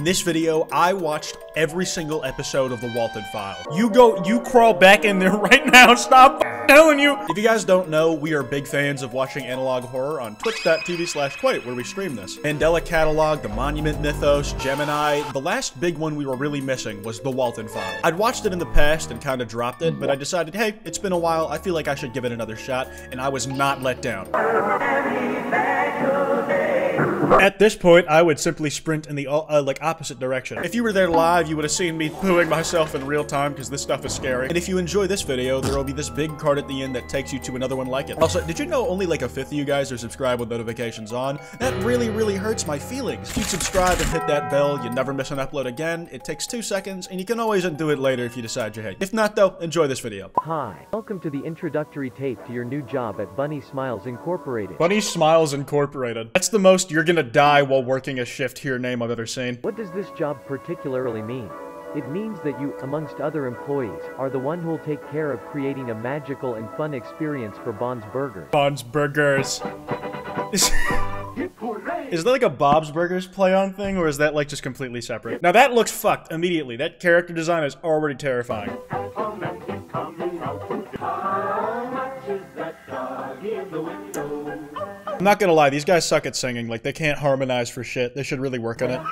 In this video, I watched every single episode of The Walten File. You go, you crawl back in there right now, stop telling you! If you guys don't know, we are big fans of watching analog horror on twitch.tv slash kwite where we stream this. Mandela Catalog, The Monument Mythos, Gemini, the last big one we were really missing was The Walten File. I'd watched it in the past and kind of dropped it, but I decided, hey, it's been a while, I feel like I should give it another shot, and I was not let down. At this point, I would simply sprint in the uh, like opposite direction. If you were there live, you would have seen me pooing myself in real time because this stuff is scary. And if you enjoy this video, there will be this big card at the end that takes you to another one like it. Also, did you know only like a fifth of you guys are subscribed with notifications on? That really, really hurts my feelings. If you subscribe and hit that bell, you never miss an upload again. It takes two seconds, and you can always undo it later if you decide you hate. If not, though, enjoy this video. Hi, welcome to the introductory tape to your new job at Bunny Smiles Incorporated. Bunny Smiles Incorporated. That's the most you're gonna die while working a shift here name I've ever seen. What does this job particularly mean? It means that you, amongst other employees, are the one who'll take care of creating a magical and fun experience for Bon's Burgers. Bob's Burgers. Is, is that like a Bob's Burgers play on thing, or is that like just completely separate? Now that looks fucked immediately. That character design is already terrifying. I'm not gonna lie, these guys suck at singing. Like, they can't harmonize for shit. They should really work on it.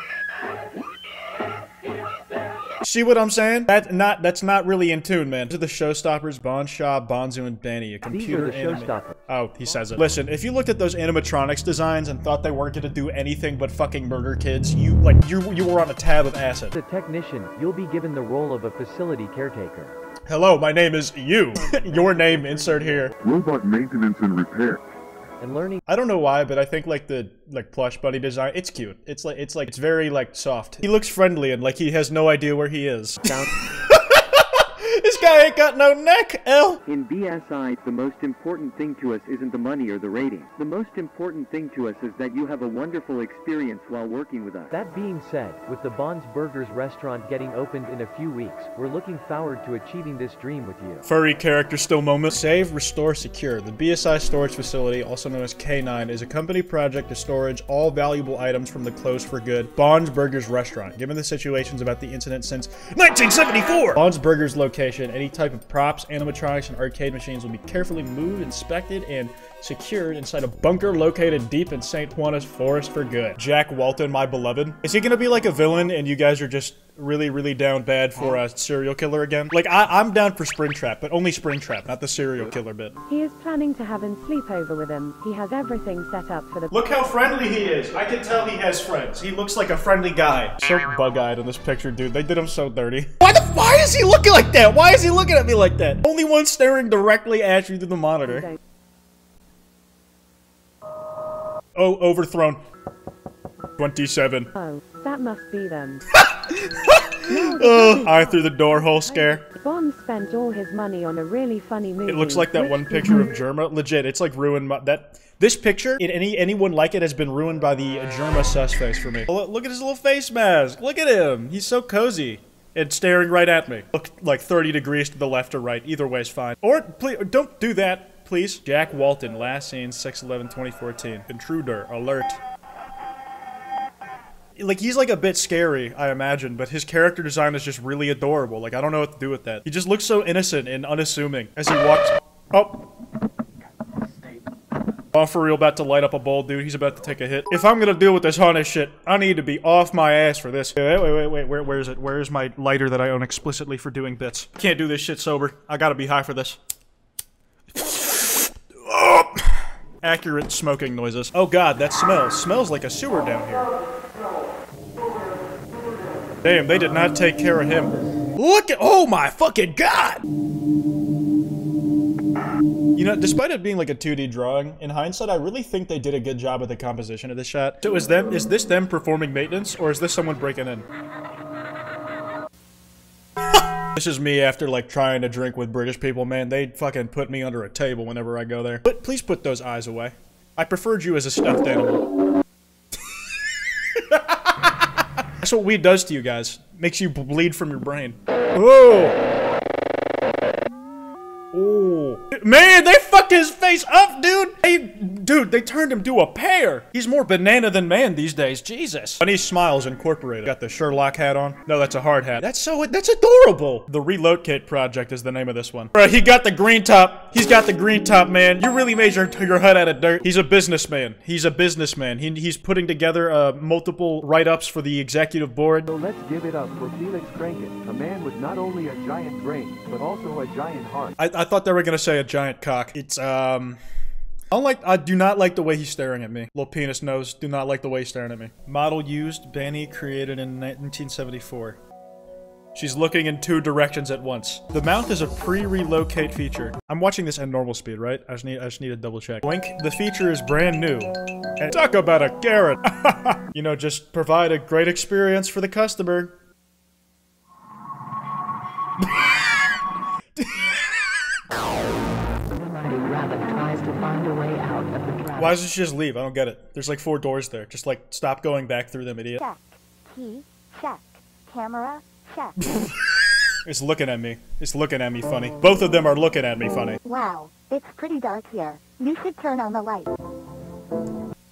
See what I'm saying? That not that's not really in tune, man. These are the showstoppers, Bon Sha, Boozoo, and Banny. A computer These the anima- Oh, he says it. Listen, if you looked at those animatronics designs and thought they weren't gonna do anything but fucking murder kids, you like you you were on a tab of As acid. a technician, you'll be given the role of a facility caretaker. Hello, my name is you. Your name insert here. Robot maintenance and repair. And learning I don't know why, but I think like the like plush buddy design, it's cute. It's like it's like it's very like soft. He looks friendly and like he has no idea where he is. sound. this guy ain't got no neck, L. In BSI, the most important thing to us isn't the money or the rating. The most important thing to us is that you have a wonderful experience while working with us. That being said, with the Bon's Burgers restaurant getting opened in a few weeks, we're looking forward to achieving this dream with you. Furry character still moment. Save, restore, secure. The BSI storage facility, also known as K9, is a company project to storage all valuable items from the closed for good Bon's Burgers restaurant. Given the situations about the incident since 1974, Bon's Burgers location, any type of props, animatronics, and arcade machines will be carefully moved, inspected, and secured inside a bunker located deep in St. Juana's forest for good. Jack Walten, my beloved. Is he gonna be like a villain and you guys are just really, really down bad for oh. a serial killer again? Like, I, I'm down for Springtrap, but only Springtrap, not the serial killer bit. He is planning to have him sleep over with him. He has everything set up for the Look how friendly he is. I can tell he has friends. He looks like a friendly guy. So bug-eyed in this picture, dude. They did him so dirty. Why the? Why is he looking like that? Why is he looking at me like that? Only one staring directly at you through the monitor. Oh, overthrown. 27. Oh, that must be them. Oh, eye through the door hole scare. Bon spent all his money on a really funny movie. It looks like that one picture of Jerma. Legit, it's like ruined. My, that this picture, it, any anyone like it has been ruined by the Jerma sus face for me. Look, look at his little face mask. Look at him. He's so cozy and staring right at me. Look like 30 degrees to the left or right. Either way is fine. Or please don't do that, please. Jack Walten, last seen 6/11/2014. Intruder alert. Like he's like a bit scary, I imagine, but his character design is just really adorable. Like I don't know what to do with that. He just looks so innocent and unassuming as he walks. Oh. Oh, for real, about to light up a bowl, dude. He's about to take a hit. If I'm gonna deal with this haunted shit, I need to be off my ass for this. Wait, wait, wait, wait. Where, where is it? Where is my lighter that I own explicitly for doing bits? Can't do this shit sober. I gotta be high for this. Accurate smoking noises. Oh god, that smells. Smells like a sewer down here. Damn, they did not take care of him. Look at- oh my fucking god! You know, despite it being like a 2D drawing, in hindsight, I really think they did a good job with the composition of this shot. So is them is this them performing maintenance, or is this someone breaking in? this is me after like trying to drink with British people, man. They fucking put me under a table whenever I go there. But please put those eyes away. I preferred you as a stuffed animal. That's what weed does to you guys. Makes you bleed from your brain. Oh. Man, they fucked his face up, dude. They, dude, they turned him to a pear. He's more banana than man these days. Jesus. Bunny Smiles Incorporated. Got the Sherlock hat on. No, that's a hard hat. That's so, that's adorable. The Relocate Kit Project is the name of this one. Bro, he got the green top. He's got the green top, man. You really made your, your HUD out of dirt. He's a businessman. He's a businessman. He, he's putting together uh, multiple write-ups for the executive board. So let's give it up for Felix Kranken, a man with not only a giant brain, but also a giant heart. I, I thought they were gonna say a giant cock. It's um. I don't like. I do not like the way he's staring at me. Little penis nose. Do not like the way he's staring at me. Model used. Banny created in 1974. She's looking in two directions at once. The mount is a pre-relocate feature. I'm watching this at normal speed, right? I just need. I just need to double check. Blink. The feature is brand new. And talk about a carrot. you know, just provide a great experience for the customer. a way out of the trap. Why doesn't she just leave? I don't get it. There's like four doors there. Just like stop going back through them, idiot. Check. Key. Check. Camera. Check. It's looking at me. It's looking at me funny. Both of them are looking at me funny. wow. It's pretty dark here. You should turn on the light.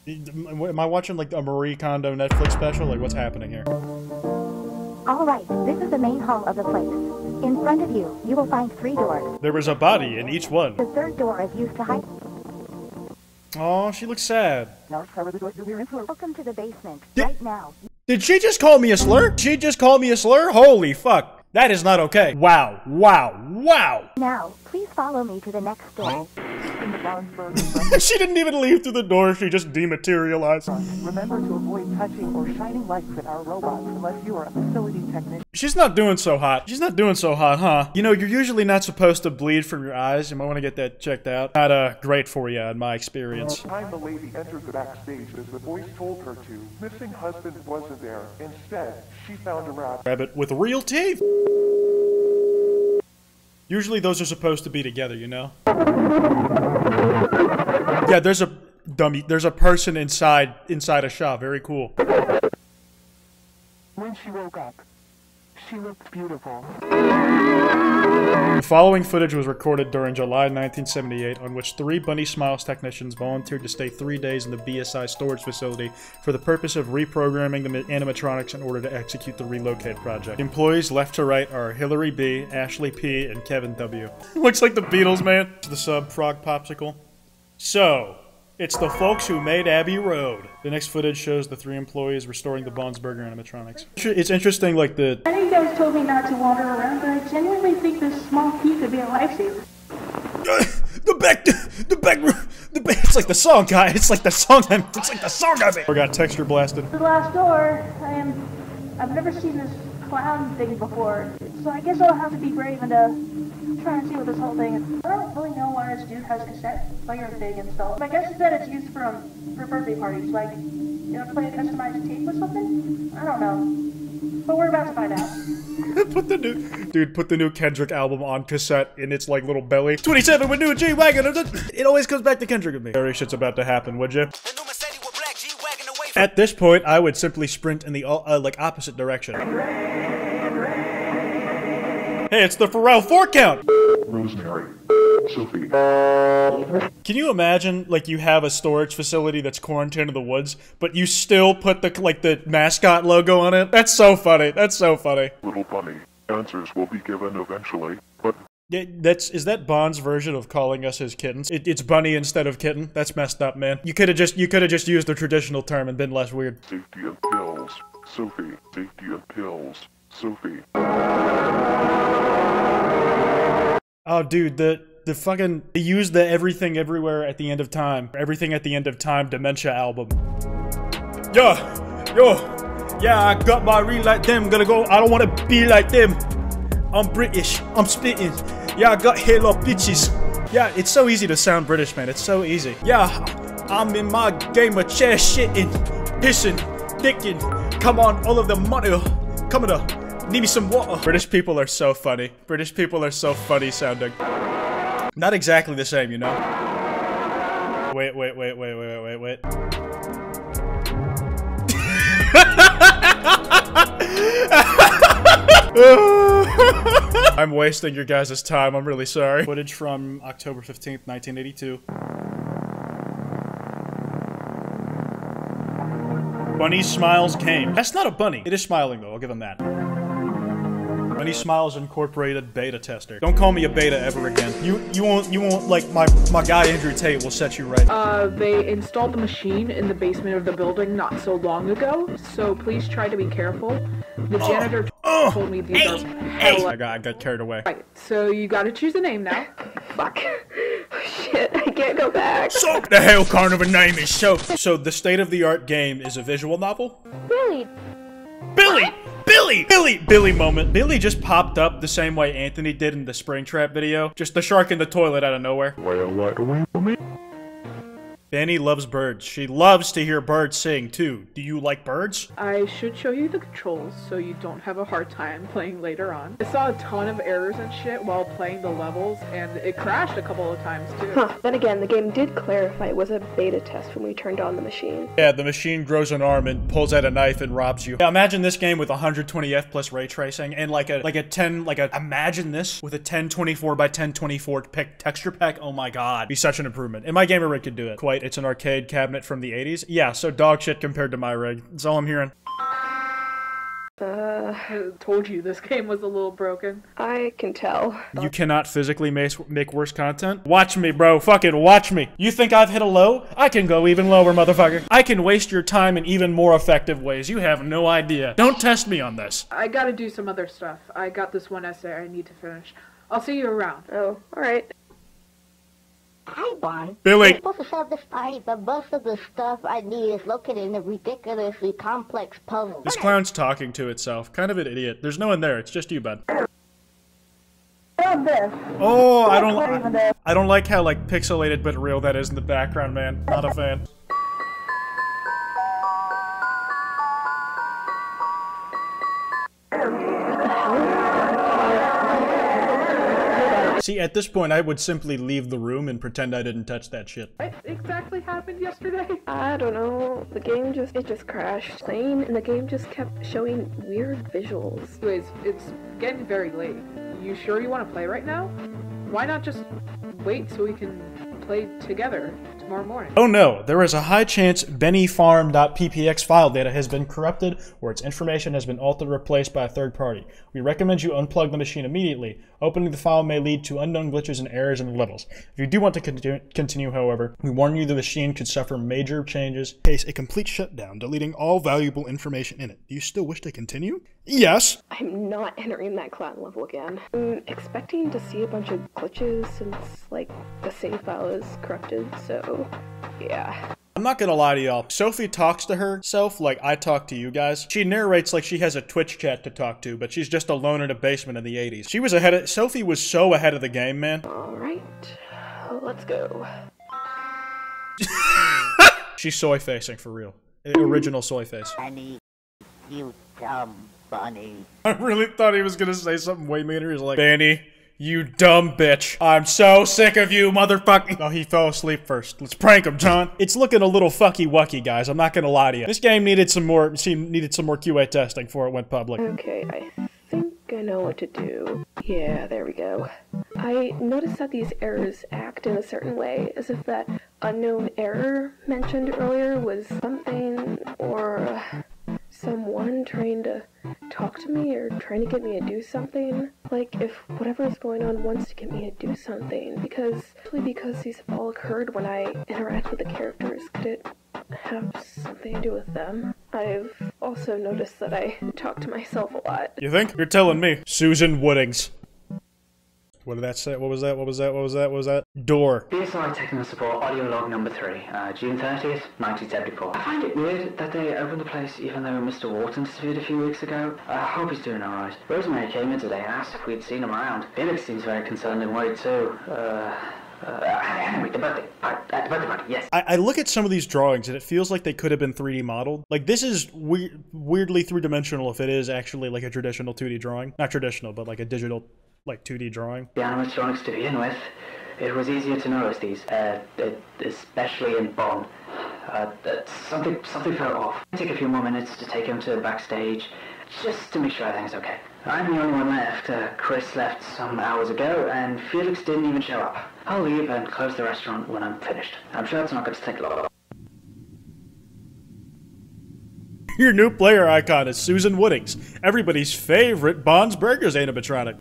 Am I watching like a Marie Kondo Netflix special? Like what's happening here? Alright, this is the main hall of the place. In front of you, you will find three doors. There was a body in each one. The third door is used to hide. Oh, she looks sad. Welcome to the basement. Di- Right now. Did she just call me a slur? She just called me a slur? Holy fuck. That is not okay. Wow. Wow. Wow. Now, please follow me to the next door. she didn't even leave through the door. She just dematerialized. Remember to avoid touching or shining lights at our robots unless you are a facility technician. She's not doing so hot. She's not doing so hot, huh? You know, you're usually not supposed to bleed from your eyes. You might want to get that checked out. Not uh, great for you, in my experience. The time the lady entered the backstage as the voice told her to, missing husband wasn't there. Instead, she found a rabbit. Rabbit with real teeth. Usually those are supposed to be together, you know? Yeah, there's a dummy. There's a person inside inside a shop. Very cool. When she woke up, she looked beautiful. The following footage was recorded during July 1978, on which three Bunny Smiles technicians volunteered to stay three days in the BSI storage facility for the purpose of reprogramming the animatronics in order to execute the relocate project. Employees left to right are Hillary B, Ashley P, and Kevin W. Looks like the Beatles, man. The sub frog popsicle. So, it's the folks who made Abbey Road. The next footage shows the three employees restoring the Bon's Burger animatronics. It's interesting, like the I know you guys told me not to wander around, but I genuinely think this small key could be a lifesaver. the back, the back, room. the back. It's like the song, guy. It's like the song. It's like the song I made. We got texture blasted. The last door, I am. I've never seen this clown thing before, so I guess I'll have to be brave and uh, try and see what this whole thing is. I don't really know why this dude has cassette player thing installed. I guess is that it's used for um, for birthday parties, like you know, play a customized tape or something. I don't know, but we're about to find out. put the new dude. Put the new Kendrick album on cassette in its like little belly. Twenty-seven with new G wagon. It always comes back to Kendrick with me. Very shit's about to happen, would you? At this point, I would simply sprint in the uh, like opposite direction. Hey, it's the Pharrell four count. Rosemary. Sophie. Can you imagine, like, you have a storage facility that's quarantined in the woods, but you still put the like the mascot logo on it? That's so funny. That's so funny. Little bunny. Answers will be given eventually, that's is that Bon's version of calling us his kittens? It, it's bunny instead of kitten. That's messed up, man. You could have just you could have just used the traditional term and been less weird. safety and pills. Sophie. Safety and pills. Sophie. Oh, dude, the the fucking they used the everything everywhere at the end of time, everything at the end of time dementia album. Yo, yo, yeah, I got my read like them. Gonna go. I don't want to be like them. I'm British. I'm spitting. Yeah, I got halo bitches. Yeah, it's so easy to sound British, man. It's so easy. Yeah, I'm in my game of chair shitting, pissing, dicking. Come on, all of the money. Come on, need me some water. British people are so funny. British people are so funny sounding. Not exactly the same, you know? Wait, wait, wait, wait, wait, wait, wait. I'm wasting your guys' time. I'm really sorry. Footage from October 15th, 1982. Bunny Smiles game. That's not a bunny. It is smiling though. I'll give him that. Bunny Smiles Incorporated beta tester. Don't call me a beta ever again. You you won't you won't like my my guy Andrew Tate will set you right. Uh, they installed the machine in the basement of the building not so long ago, so please try to be careful. The janitor told me these are hella- I got I got carried away. Right, so you gotta choose a name now. Fuck. Shit, I can't go back. So the hell kind of a name is so so the state of the art game is a visual novel? Billy, Billy! Billy! Billy! Billy moment. Billy just popped up the same way Anthony did in the Springtrap video. Just the shark in the toilet out of nowhere. Well, right away for me. Fanny loves birds. She loves to hear birds sing too. Do you like birds? I should show you the controls so you don't have a hard time playing later on. I saw a ton of errors and shit while playing the levels, and it crashed a couple of times too. Huh. Then again, the game did clarify it was a beta test when we turned on the machine. Yeah, the machine grows an arm and pulls out a knife and robs you. Yeah, imagine this game with 120 F plus ray tracing and like a like a 10 like a imagine this with a 1024 by 1024 pic texture pack. Oh my god, be such an improvement. And my gamer rig could do it. Quite, it's an arcade cabinet from the 80s. Yeah, so dog shit compared to my rig. That's all I'm hearing. Uh, I told you this game was a little broken. I can tell. You cannot physically make, make worse content? Watch me, bro. Fucking watch me. You think I've hit a low? I can go even lower, motherfucker. I can waste your time in even more effective ways. You have no idea. Don't test me on this. I gotta do some other stuff. I got this one essay I need to finish. I'll see you around. Oh, alright. Hi, Bon. Billy. We're supposed to solve this party, but most of the stuff I need is located in a ridiculously complex puzzle. This clown's talking to itself. Kind of an idiot. There's no one there. It's just you, bud. Oh, I don't. I, I don't like how like pixelated but real that is in the background, man. Not a fan. See, at this point, I would simply leave the room and pretend I didn't touch that shit. What exactly happened yesterday? I don't know. The game just it just crashed. Playing and the game just kept showing weird visuals. Anyways, it's getting very late. You sure you want to play right now? Why not just wait so we can play together tomorrow morning? Oh no, there is a high chance bennyfarm.ppx file data has been corrupted or its information has been altered or replaced by a third party. We recommend you unplug the machine immediately. Opening the file may lead to unknown glitches and errors in the levels. If you do want to continue, continue, however, we warn you the machine could suffer major changes. Case a complete shutdown, deleting all valuable information in it. Do you still wish to continue? Yes. I'm not entering that clown level again. I'm expecting to see a bunch of glitches since, like, the save file is corrupted, so yeah. I'm not gonna lie to y'all. Sophie talks to herself like I talk to you guys. She narrates like she has a Twitch chat to talk to, but she's just alone in a basement in the 80s. She was ahead of- Sophie was so ahead of the game, man. Alright, let's go. She's soy facing for real. Eh, original soy face. Bunny, you dumb bunny. I really thought he was gonna say something way meaner. He's like, Danny, you dumb bitch. I'm so sick of you, motherfucker. Oh, he fell asleep first. Let's prank him, John. It's looking a little fucky wucky, guys. I'm not gonna lie to you. This game needed some more. She needed some more QA testing before it went public. Okay, I think I know what to do. Yeah, there we go. I noticed that these errors act in a certain way, as if that unknown error mentioned earlier was something or someone trying to talk to me or trying to get me to do something. Like if whatever is going on wants to get me to do something, because simply because these have all occurred when I interact with the characters, could it have something to do with them? I've also noticed that I talk to myself a lot. You think? You're telling me. Susan Woodings. What did that say? What was that? What was that? What was that? What was that? Door. BSI Technical Support Audio Log Number 3, uh, June 30th, 1974. I find it weird that they opened the place even though Mr. Wharton disappeared a few weeks ago. I hope he's doing alright. Rosemary came in today and asked if we'd seen him around. Felix seems very concerned and worried too. Uh, uh, anyway, the birthday, uh, the birthday party, yes. I, I look at some of these drawings and it feels like they could have been 3D modeled. Like this is we- weirdly three dimensional if it is actually like a traditional 2D drawing. Not traditional, but like a digital like 2D drawing. The animatronics to begin with, it was easier to notice these, uh, it- especially in Bon. Uh, that something, something felt off. It took a few more minutes to take him to the backstage just to make sure everything's okay. I'm the only one left. Uh, Chris left some hours ago, and Felix didn't even show up. I'll leave and close the restaurant when I'm finished. I'm sure it's not going to take long. Your new player icon is Susan Woodings, everybody's favorite Bon's Burgers animatronic.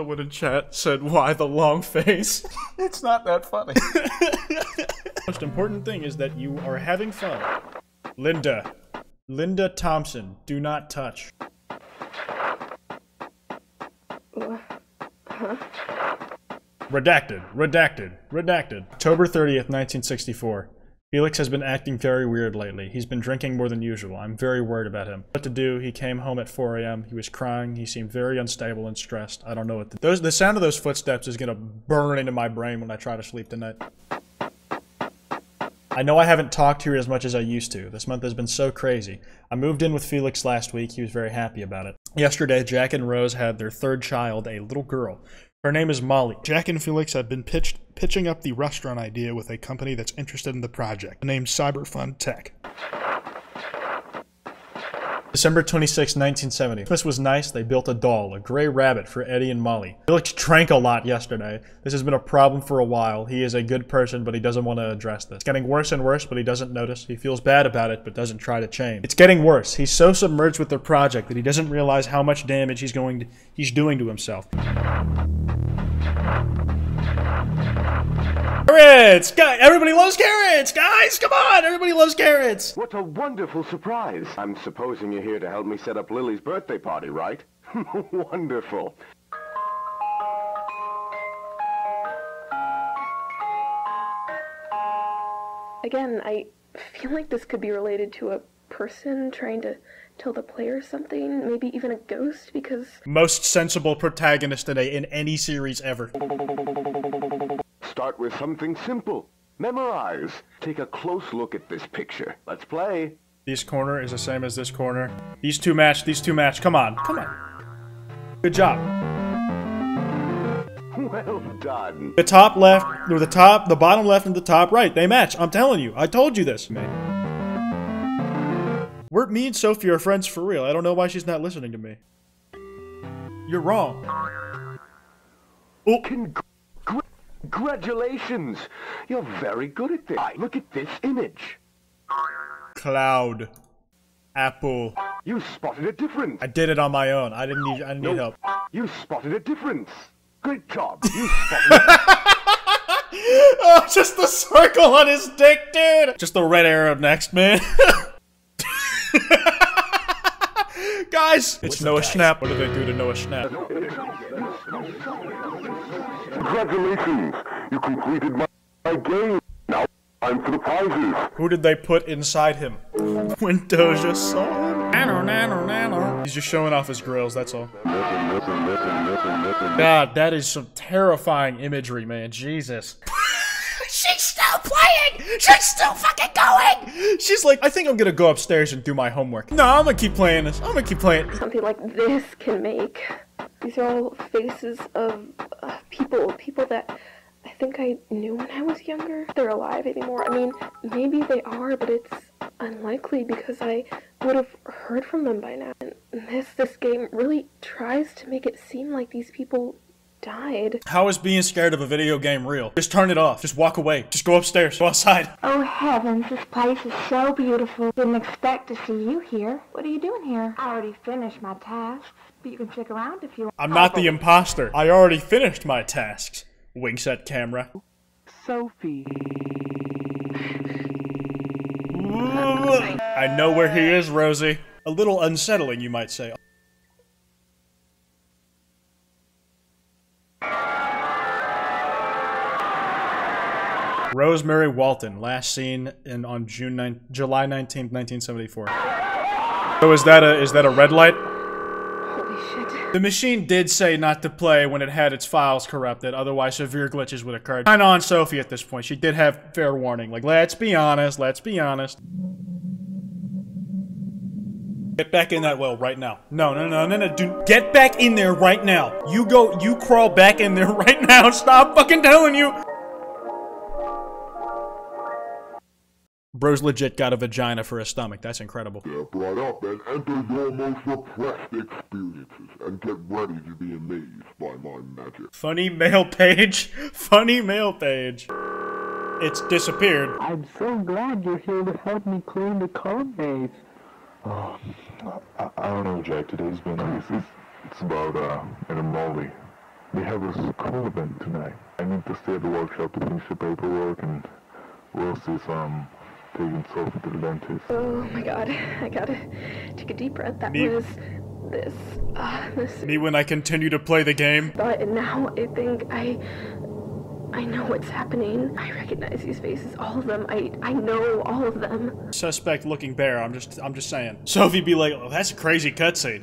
Someone in chat said, why the long face? it's not that funny. Most important thing is that you are having fun. Linda. Linda Thompson. Do not touch. Huh? Redacted. Redacted. Redacted. October 30th, 1964. Felix has been acting very weird lately. He's been drinking more than usual. I'm very worried about him. What to do? He came home at 4 a.m. He was crying. He seemed very unstable and stressed. I don't know what to Those The sound of those footsteps is gonna burn into my brain when I try to sleep tonight. I know I haven't talked to you as much as I used to. This month has been so crazy. I moved in with Felix last week. He was very happy about it. Yesterday, Jack and Rose had their third child, a little girl. Her name is Molly. Jack and Felix have been pitched, pitching up the restaurant idea with a company that's interested in the project, named Cyberfund Tech. December 26, 1970. Christmas was nice. They built a doll, a gray rabbit for Eddie and Molly. Felix drank a lot yesterday. This has been a problem for a while. He is a good person, but he doesn't want to address this. It's getting worse and worse, but he doesn't notice. He feels bad about it, but doesn't try to change. It's getting worse. He's so submerged with the project that he doesn't realize how much damage he's going to, he's doing to himself. Carrots! Guy, everybody loves carrots! Guys, come on! Everybody loves carrots! What a wonderful surprise. I'm supposing you're here to help me set up Lily's birthday party, right? Wonderful. Again, I feel like this could be related to a person trying to tell the player something, maybe even a ghost, because Most sensible protagonist in, a, in any series ever. Start with something simple. Memorize. Take a close look at this picture. Let's play. This corner is the same as this corner. These two match, these two match. Come on, come on. Good job. Well done. The top left, or the top, the bottom left and the top right, they match. I'm telling you. I told you this. man. We're, me and Sophie are friends for real. I don't know why she's not listening to me. You're wrong. Oh. Congratulations. You're very good at this. Look at this image. Cloud. Apple. You spotted a difference. I did it on my own. I didn't need, I didn't need help. You spotted a difference. Great job. You spotted oh, just the circle on his dick, dude. Just the red arrow next, man. Guys, it's Noah Schnapp. What did they do to Noah Schnapp? Congratulations! You completed my, my game. Now, time for the prizes. Who did they put inside him? When Doja saw him? Nano, nano, nano. He's just showing off his grills, that's all. God, that is some terrifying imagery, man. Jesus. She's still playing! She's still fucking going! She's like, I think I'm gonna go upstairs and do my homework. No, I'm gonna keep playing this. I'm gonna keep playing. something like this can make. These are all faces of uh, people, people that I think I knew when I was younger. They're alive anymore. I mean, maybe they are, but it's unlikely because I would have heard from them by now. And this this game really tries to make it seem like these people died. How is being scared of a video game real? Just turn it off. Just walk away. Just go upstairs. Go outside. Oh heavens, this place is so beautiful. Didn't expect to see you here. What are you doing here? I already finished my tasks, but you can stick around if you want. I'm not the imposter. I already finished my tasks. Winks at camera. Sophie. I know where he is, Rosie. A little unsettling, you might say. Rosemary Walten, last seen in on June 9, July 19th, 1974. So is that a is that a red light? The machine did say not to play when it had its files corrupted, otherwise severe glitches would occur. Kinda on Sophie at this point. She did have fair warning. Like, let's be honest, let's be honest. Get back in that well right now. No, no, no, no, no. Do, get back in there right now. You go, you crawl back in there right now. Stop fucking telling you. Bro's legit got a vagina for a stomach. That's incredible. Step right up and enter your most repressed experiences and get ready to be amazed by my magic. Funny mail page. Funny mail page. It's disappeared. I'm so glad you're here to help me clean the code base. Oh, I, I don't know, Jack. Today's been it's, it's, it's about uh, Etymology. We have a school event tonight. I need to stay at the workshop to finish the paperwork, and we'll see um taking Sophie to the dentist. Oh my god, I gotta take a deep breath. That Me- was this, uh, this. Me when I continue to play the game. But now I think I, I know what's happening. I recognize these faces, all of them. I, I know all of them. Suspect looking bear. I'm just, I'm just saying. Sophie be like, oh, that's a crazy cutscene.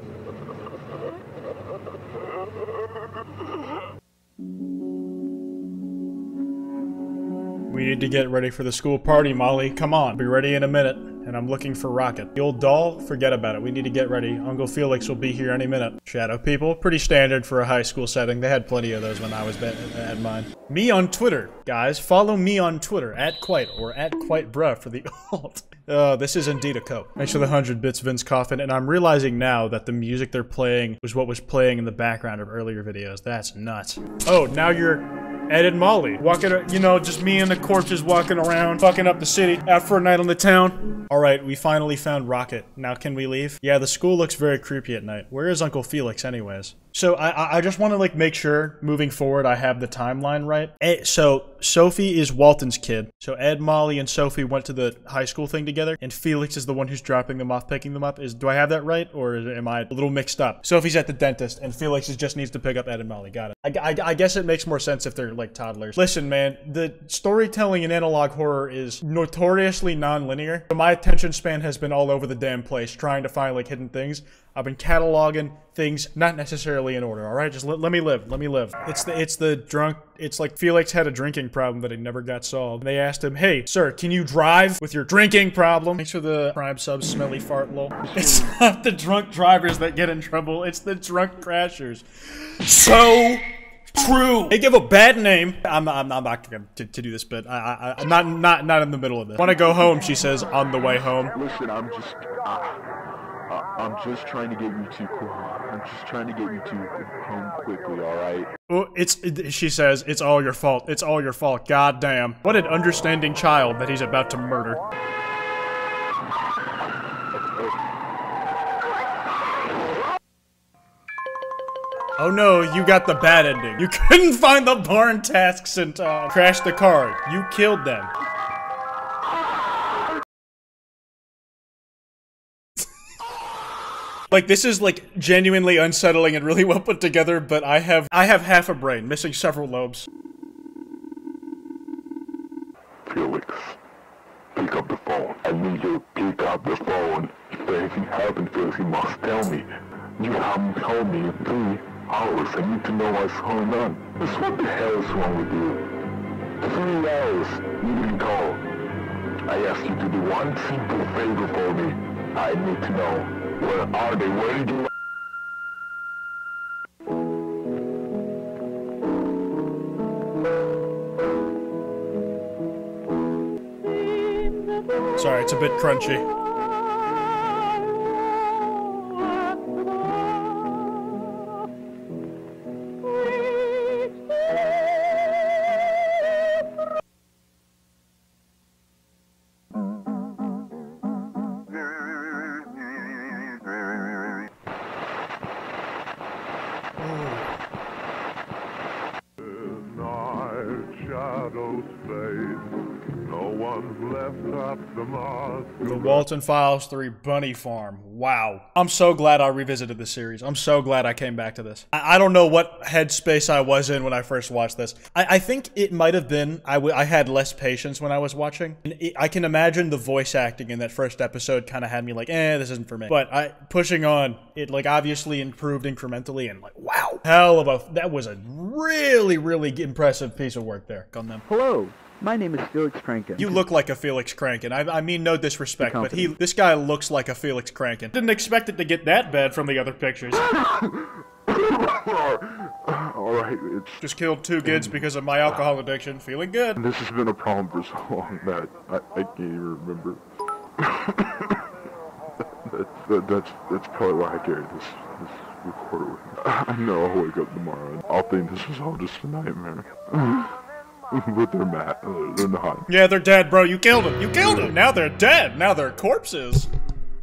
Need to get ready for the school party, Molly. Come on, be ready in a minute. And I'm looking for Rocket. The old doll, forget about it. We need to get ready. Uncle Felix will be here any minute. Shadow people, pretty standard for a high school setting. They had plenty of those when I was at mine. Me on Twitter, guys. Follow me on Twitter, at Kwite, or at Kwite Bruh for the alt. Uh, this is indeed a cope. Thanks for the 100 bits, Vince Coffin. And I'm realizing now that the music they're playing was what was playing in the background of earlier videos. That's nuts. Oh, now you're Ed and Molly. Walking, you know, just me and the corpses walking around, fucking up the city after a night on the town. All right, we finally found Rocket. Now can we leave? Yeah, the school looks very creepy at night. Where is Uncle Felix anyways? So I, I- just want to like make sure moving forward I have the timeline right. Eh, so Sophie is Walten's kid. So Ed, Molly, and Sophie went to the high school thing together, and Felix is the one who's dropping them off, picking them up. Is do I have that right, or am I a little mixed up? Sophie's at the dentist, and Felix just needs to pick up Ed and Molly. Got it. I, I, I guess it makes more sense if they're like toddlers. Listen, man, the storytelling in analog horror is notoriously non-linear. So my attention span has been all over the damn place trying to find like hidden things. I've been cataloging things not necessarily in order. All right, just let, let me live. Let me live. It's the it's the drunk. It's like Felix had a drinking problem that he never got solved. They asked him, "Hey, sir, can you drive with your drinking problem?" Thanks for the prime sub, smelly fart lol. It's not the drunk drivers that get in trouble. It's the drunk crashers. So true. They give a bad name. I'm, I'm, I'm not going to, to do this, but I, I, I'm not not not in the middle of this. Want to go home? She says on the way home. Listen, I'm just, I, I, I'm just trying to get you cool. I'm just trying to get you two home quickly, all right? Oh, it's it- she says it's all your fault. It's all your fault. God damn. What an understanding child that he's about to murder. Oh no, you got the bad ending. You couldn't find the barn tasks and uh, crashed the car. You killed them. Like this is like genuinely unsettling and really well put together, but I have I have half a brain, missing several lobes. Felix, pick up the phone. I need you to pick up the phone. If anything happens, Felix, you must tell me. You haven't told me in three hours. I need to know what's going on. What the hell is wrong with you? Three hours, you didn't call. I ask you to do one simple favor for me. I need to know. Where are they? Where did you... Sorry, it's a bit crunchy. The Files 3 Bunny Farm. Wow. I'm so glad I revisited this series. I'm so glad I came back to this. I, I don't know what headspace I was in when I first watched this. I, I think it might have been I, had less patience when I was watching. It, I can imagine the voice acting in that first episode kind of had me like, eh, this isn't for me. But I pushing on, it like obviously improved incrementally and like, wow. Hell of a, that was a really, really impressive piece of work there them. Hello, my name is Felix Kranken. You look like a Felix Kranken. I, I mean no disrespect, but he this guy looks like a Felix Kranken. Didn't expect it to get that bad from the other pictures. Alright, it's... Just killed two kids because of my alcohol addiction. Feeling good. This has been a problem for so long that I, I can't even remember. that, that, that's, that's probably why I carried this, this recorder with me. I know I'll wake up tomorrow and I'll think this was all just a nightmare. but they're mad. Uh, they're not. Yeah, they're dead, bro. You killed them. You killed them. Now they're dead. Now they're corpses.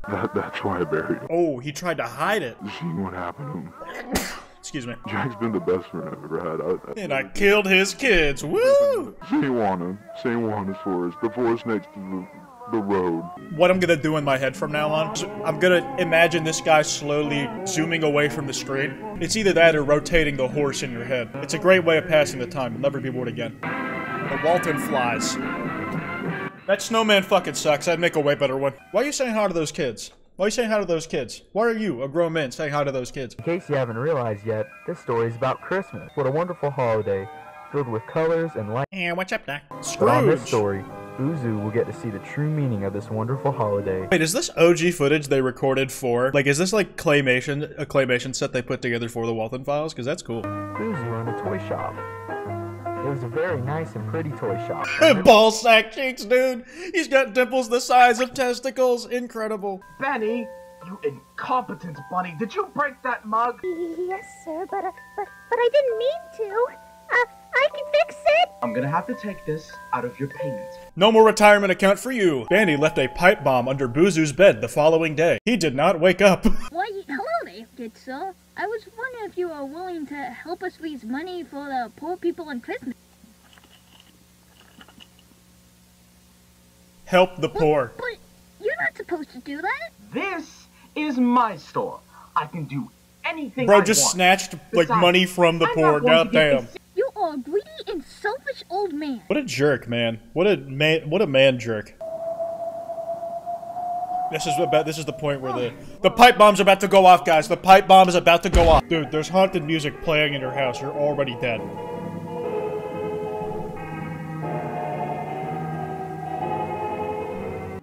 That, that's why I buried him. Oh, he tried to hide it. Seeing what happened to him. Excuse me. Jack's been the best friend I've ever had. I, I, And I killed his kids. Woo! St. Juana. St. Juana's forest. The forest next to the, the road. What I'm gonna do in my head from now on, I'm gonna imagine this guy slowly zooming away from the street. It's either that or rotating the horse in your head. It's a great way of passing the time. You'll never be bored again. The Walten flies. That snowman fucking sucks. I'd make a way better one. Why are you saying hi to those kids? Why are you saying hi to those kids? Why are you, a grown man, saying hi to those kids? In case you haven't realized yet, this story is about Christmas. What a wonderful holiday, filled with colors and light. Yeah, what's up, Doc? Scrooge. But on this story, Boozoo will get to see the true meaning of this wonderful holiday. Wait, is this OG footage they recorded for? Like, is this like claymation, a claymation set they put together for the Walten Files? Because that's cool. Boozoo owned a toy shop. It was a very nice and pretty toy shop. Ball sack cheeks, dude. He's got dimples the size of testicles. Incredible. Benny, you incompetent bunny. Did you break that mug? Yes, sir, but, uh, but, but I didn't mean to. Uh, I can fix it. I'm gonna have to take this out of your payment. No more retirement account for you. Bandy left a pipe bomb under Boozoo's bed the following day. He did not wake up. Why, hello there, good sir. I was wondering if you are willing to help us raise money for the poor people in Christmas. Help the poor. But you're not supposed to do that. This is my store. I can do anything Bro I just want. snatched like Besides, money from the I'm poor. not going Goddamn. A greedy and selfish old man. What a jerk, man. What a man. What a man jerk. This is about. This is the point where the the pipe bomb's about to go off, guys. The pipe bomb is about to go off. Dude, there's haunted music playing in your house. You're already dead.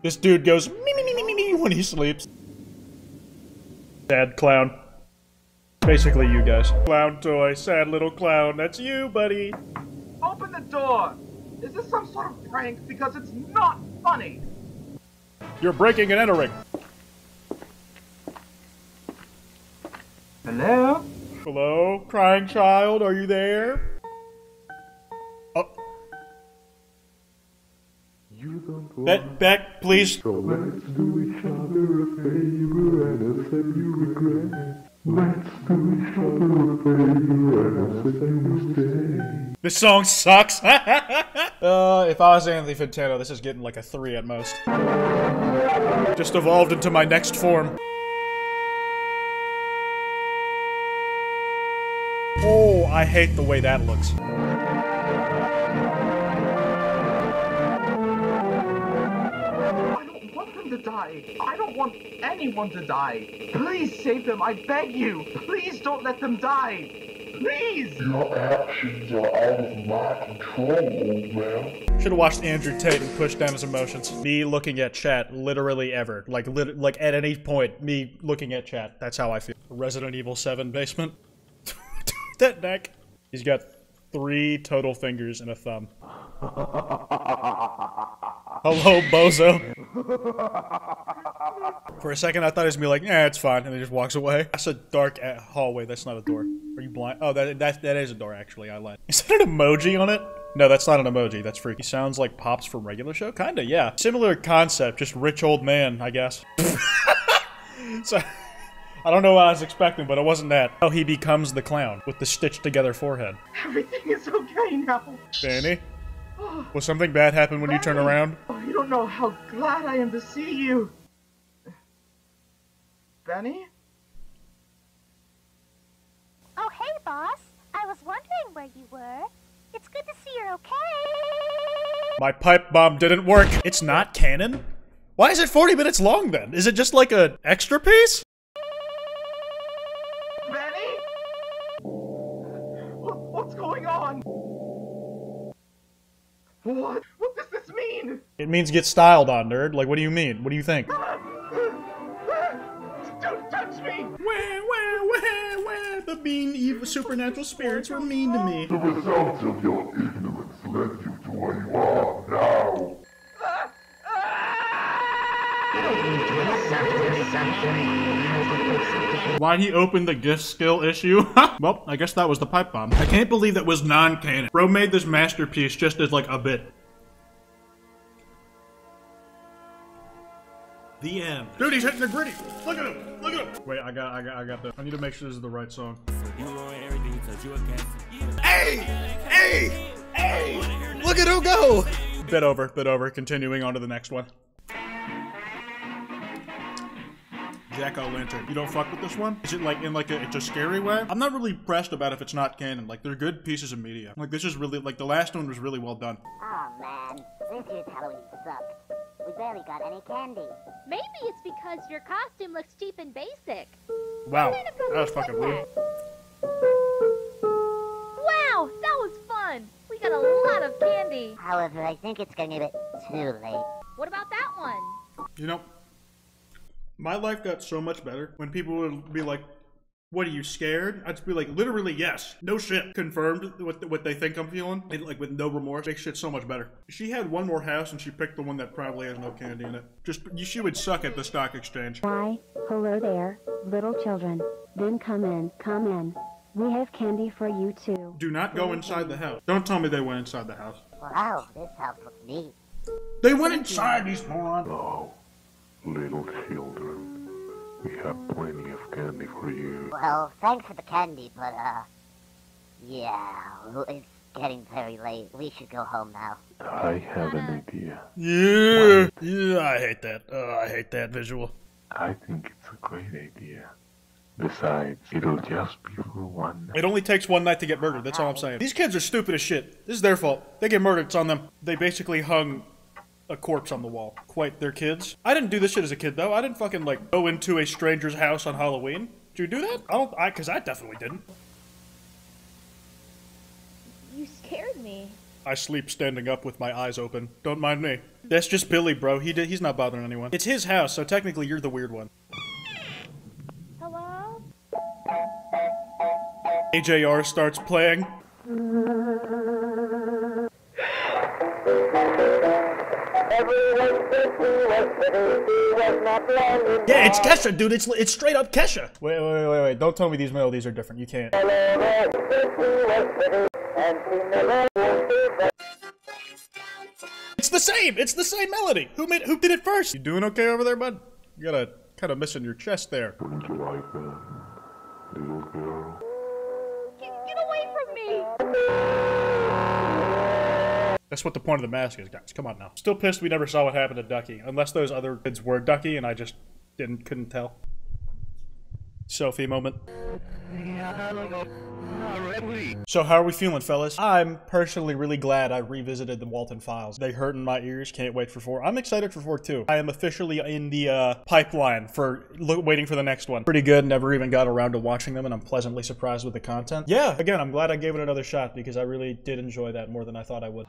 This dude goes me me me me me me when he sleeps. Sad clown. Basically, you guys. Clown toy, sad little clown. That's you, buddy. Open the door. Is this some sort of prank? Because it's not funny. You're breaking and entering. Hello? Hello, crying child, are you there? Oh. Beck, Beck, please. So let's do each other a favor and accept your regret. Let's do each other a favor and. This song sucks. uh, if I was Anthony Fantano, this is getting like a three at most. Just evolved into my next form. Oh, I hate the way that looks. To die. I don't want anyone to die. Please save them. I beg you. Please don't let them die. Please. Your actions are out of my control, old man. Should have watched Andrew Tate and pushed down his emotions. Me looking at chat, literally ever, like lit- like at any point, me looking at chat. That's how I feel. Resident Evil 7 basement. that neck. He's got three total fingers and a thumb. Hello, bozo. For a second, I thought he was gonna be like, "Yeah, it's fine," and he just walks away. That's a dark hallway. That's not a door. Are you blind? Oh, that that that is a door. Actually, I lied. Is that an emoji on it? No, that's not an emoji. That's freaky. Sounds like Pops from regular show. Kinda, yeah. Similar concept, just rich old man, I guess. so. I don't know what I was expecting, but it wasn't that. Oh, he becomes the clown with the stitched together forehead. Everything is okay now. Danny? Oh. Will something bad happen when you turn around? Oh, you don't know how glad I am to see you. Benny? Oh, hey, boss. I was wondering where you were. It's good to see you're okay. My pipe bomb didn't work. It's not canon? Why is it 40 minutes long then? Is it just like a extra piece? What? What does this mean? It means get styled on, nerd. Like, what do you mean? What do you think? Don't touch me! Where, where, where, where? The mean evil supernatural spirits were mean to me. The results of your ignorance led you to where you are now. Ah, Why'd he open the gift skill issue? well, I guess that was the pipe bomb. I can't believe that was non-canon. Bro made this masterpiece just as like a bit. The end. Dude, he's hitting the gritty. Look at him. Look at him. Wait, I got, I got, I got the. I need to make sure this is the right song. Hey! Hey! Hey! Look at him go! Bit over, bit over. Continuing on to the next one. Jack O' Lantern. You don't fuck with this one? Is it like in like a it's a scary way? I'm not really pressed about if it's not canon. Like they're good pieces of media. Like this is really like the last one was really well done. Oh man, this year's Halloween sucks. We barely got any candy. Maybe it's because your costume looks cheap and basic. Wow, that was fucking weird. Wow, that was fun. We got a lot of candy. However, I think it's getting a bit too late. What about that one? You know, my life got so much better when people would be like, "What are you scared?" I'd just be like, "Literally, yes, no shit, confirmed what what they think I'm feeling, and, like with no remorse." Makes shit so much better. She had one more house, and she picked the one that probably has no candy in it. Just she would suck at the stock exchange. Why, hello there, little children. Then come in, come in. We have candy for you too. Do not go inside the house. Don't tell me they went inside the house. Wow, this house looks neat. They went inside these morons. Now, little children, we have plenty of candy for you. Well, thanks for the candy, but, uh, yeah, it's getting very late. We should go home now. I have an idea. Yeah, yeah, I hate that. Uh, I hate that visual. I think it's a great idea. Besides, it'll just be for one Night. It only takes one night to get murdered. That's all I'm saying. These kids are stupid as shit. This is their fault. They get murdered. It's on them. They basically hung a corpse on the wall. Quite their kids. I didn't do this shit as a kid though. I didn't fucking like go into a stranger's house on Halloween. Did you do that? I don't. I because I definitely didn't. You scared me. I sleep standing up with my eyes open. Don't mind me. That's just Billy, bro. He did. He's not bothering anyone. It's his house, so technically you're the weird one. Hello? AJR starts playing. Yeah, it's Kesha, dude. It's it's straight up Kesha. Wait, wait, wait, wait, wait. Don't tell me these melodies are different. You can't. It's the same. It's the same melody. Who made? Who did it first? You doing okay over there, bud? You got a kind of missing your chest there. Wouldn't you like that, little girl? Get, get away from me! That's what the point of the mask is, guys. Come on now. Still pissed we never saw what happened to Ducky. Unless those other kids were Ducky and I just didn't couldn't tell. Selfie moment. So how are we feeling, fellas? I'm personally really glad I revisited the Walten Files. They hurt in my ears. Can't wait for four. I'm excited for four too. I am officially in the uh, pipeline for waiting for the next one. Pretty good. Never even got around to watching them, and I'm pleasantly surprised with the content. Yeah, again, I'm glad I gave it another shot because I really did enjoy that more than I thought I would.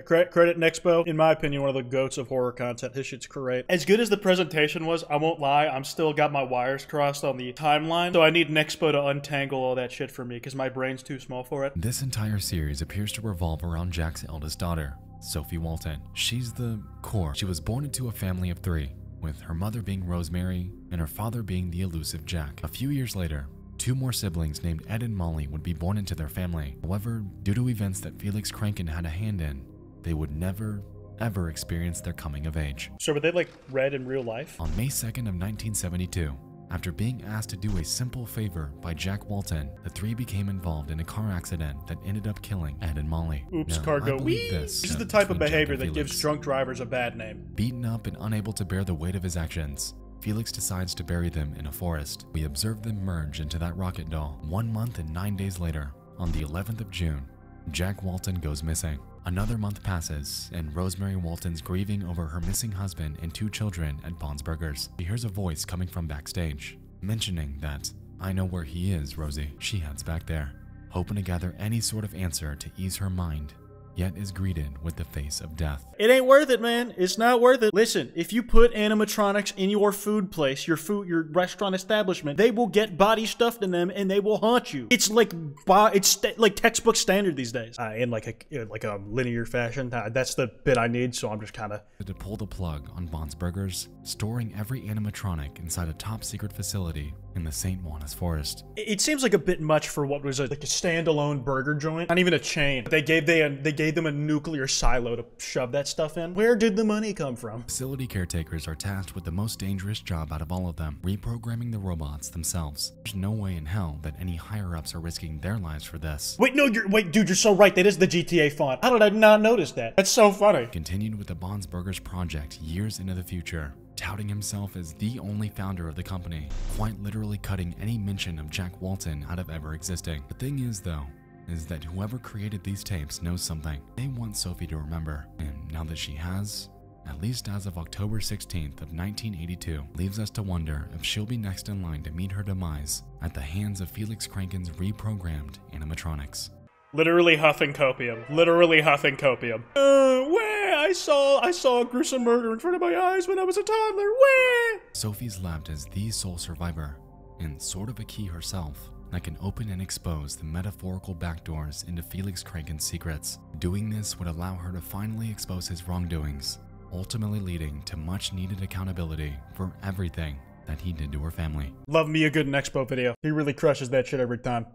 Credit, Nexpo, in my opinion, one of the goats of horror content. His shit's great. As good as the presentation was, I won't lie, I'm still got my wires crossed on the timeline, so I need Nexpo to untangle all that shit for me because my brain's too small for it. This entire series appears to revolve around Jack's eldest daughter, Sophie Walten. She's the core. She was born into a family of three, with her mother being Rosemary and her father being the elusive Jack. A few years later, Two more siblings named Ed and Molly would be born into their family. However, due to events that Felix Kranken had a hand in, they would never, ever experience their coming of age. So were they like red in real life? On May 2nd of 1972, after being asked to do a simple favor by Jack Walten, the three became involved in a car accident that ended up killing Ed and Molly. Oops, Now, car I go believe wee. This, This is the type of behavior that gives drunk drivers a bad name. Beaten up and unable to bear the weight of his actions, Felix decides to bury them in a forest. We observe them merge into that rocket doll. One month and nine days later, on the 11th of June, Jack Walten goes missing. Another month passes, and Rosemary Walten's grieving over her missing husband and two children at Bon's Burgers. She hears a voice coming from backstage, mentioning that, I know where he is, Rosie. She heads back there, hoping to gather any sort of answer to ease her mind yet is greeted with the face of death. It ain't worth it, man. It's not worth it. Listen, if you put animatronics in your food place, your food, your restaurant establishment, they will get body stuffed in them and they will haunt you. It's like it's sta- like textbook standard these days, uh, in like a like a linear fashion. Uh, that's the bit I need, so I'm just kind of To pull the plug on Bon's Burgers, storing every animatronic inside a top secret facility in the St. Juanas Forest. It seems like a bit much for what was a, like a standalone burger joint, not even a chain. They gave they they gave them a nuclear silo to shove that stuff in. Where did the money come from? Facility caretakers are tasked with the most dangerous job out of all of them, reprogramming the robots themselves. There's no way in hell that any higher ups are risking their lives for this. Wait, no, you're wait, dude, you're so right. That is the GTA font. How did I not notice that? That's so funny. Continued with the Bon's Burgers project years into the future, touting himself as the only founder of the company, quite literally cutting any mention of Jack Walten out of ever existing. The thing is, though, is that whoever created these tapes knows something. They want Sophie to remember, and now that she has, at least as of October 16th of 1982, leaves us to wonder if she'll be next in line to meet her demise at the hands of Felix Kranken's reprogrammed animatronics. Literally huffing copium. Literally huffing copium. Uh, where I saw I saw a gruesome murder in front of my eyes when I was a toddler. Where? Sophie's left as the sole survivor, and sort of a key herself that can open and expose the metaphorical backdoors into Felix Kranken's secrets. Doing this would allow her to finally expose his wrongdoings, ultimately leading to much needed accountability for everything that he did to her family. Love me a good Nexpo video. He really crushes that shit every time.